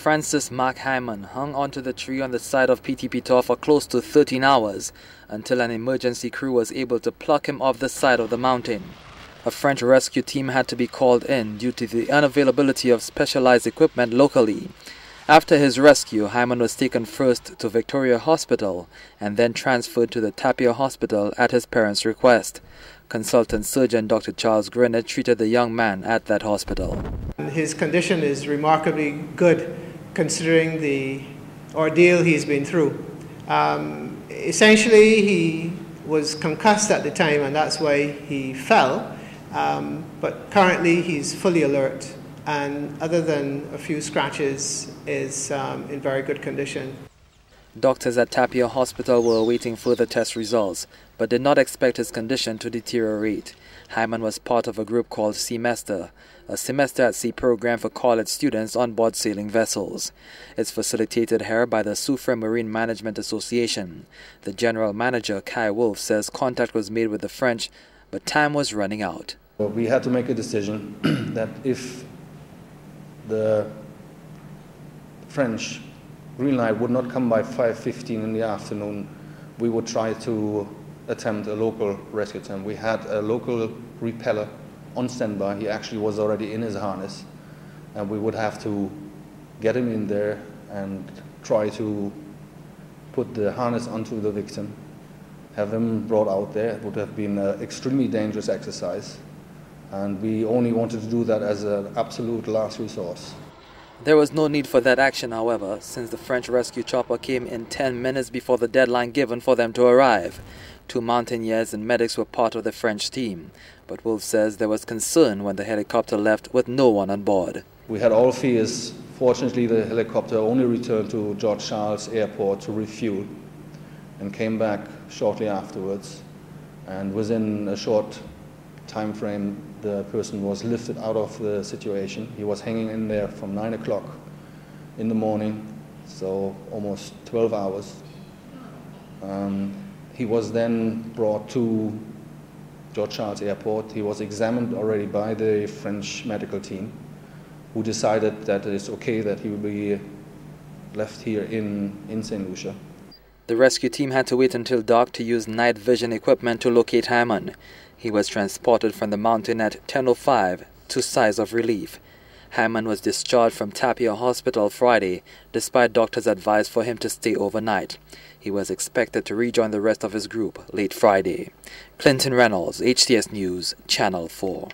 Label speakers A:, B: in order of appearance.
A: Francis Mark Hyman hung onto the tree on the side of Petit Piton for close to 13 hours until an emergency crew was able to pluck him off the side of the mountain. A French rescue team had to be called in due to the unavailability of specialized equipment locally. After his rescue, Hyman was taken first to Victoria Hospital and then transferred to the Tapion Hospital at his parents' request. Consultant surgeon Dr. Charles Grinnett treated the young man at that hospital.
B: His condition is remarkably good considering the ordeal he's been through. Um, essentially, he was concussed at the time, and that's why he fell. Um, but currently, he's fully alert, and other than a few scratches, is um, in very good condition.
A: Doctors at Tapion Hospital were awaiting further test results, but did not expect his condition to deteriorate. Hyman was part of a group called Semester, a semester at sea program for college students on board sailing vessels. It's facilitated here by the Soufrière Marine Management Association. The general manager, Kai Wulf, says contact was made with the French, but time was running out.
C: We had to make a decision that if the French green light would not come by 5.15 in the afternoon, we would try to attempt a local rescue attempt. We had a local rappeller on standby. He actually was already in his harness, and we would have to get him in there and try to put the harness onto the victim, have him brought out there. It would have been an extremely dangerous exercise, and we only wanted to do that as an absolute last resource.
A: There was no need for that action, however, since the French rescue chopper came in 10 minutes before the deadline given for them to arrive. Two mountaineers and medics were part of the French team, but Wulf says there was concern when the helicopter left with no one on board.
C: We had all fears. Fortunately, the helicopter only returned to George Charles Airport to refuel and came back shortly afterwards. And within a short time frame, the person was lifted out of the situation. He was hanging in there from 9 o'clock in the morning, so almost 12 hours. Um, he was then brought to George Charles Airport. He was examined already by the French medical team, who decided that it is okay that he will be left here in, in St. Lucia.
A: The rescue team had to wait until dark to use night vision equipment to locate Hammond. He was transported from the mountain at 10.05 to sighs of relief. Hyman was discharged from Tapion Hospital Friday, despite doctors' advice for him to stay overnight. He was expected to rejoin the rest of his group late Friday. Clinton Reynolds, HTS News, Channel 4.